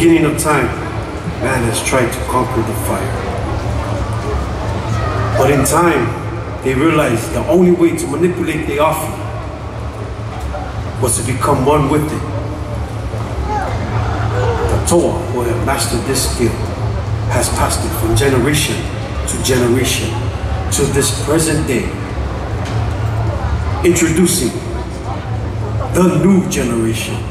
beginning of time, man has tried to conquer the fire. But in time, they realized the only way to manipulate the offering was to become one with it. The Torah, who have mastered this skill, has passed it from generation to generation to this present day. Introducing the new generation.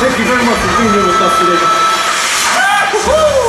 Thank you very much for being here with us today.